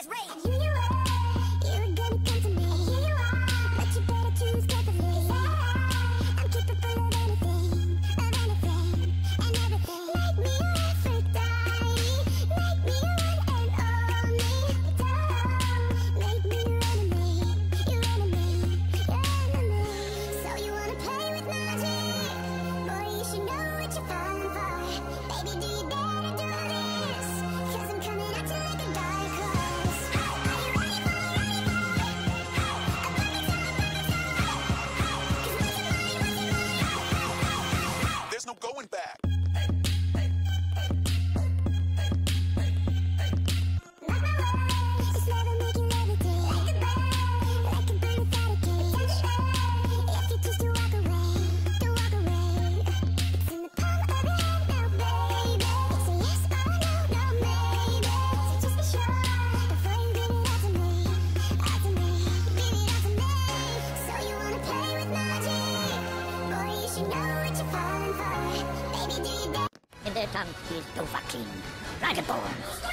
Let's rage. it and he's Dovahkiin. Ragabone.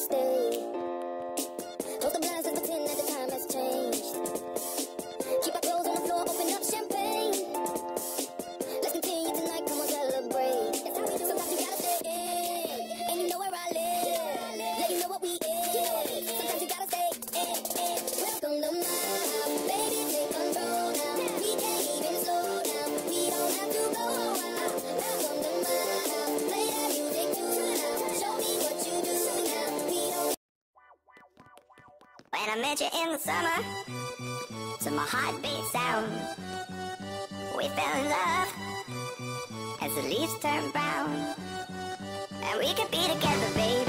stay and I met you in the summer to my heartbeat sound. We fell in love as the leaves turned brown, and we could be together, baby.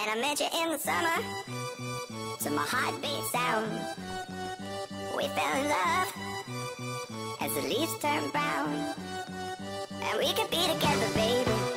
When I met you in the summer, to my heartbeat sound, we fell in love as the leaves turn brown, and we could be together, baby.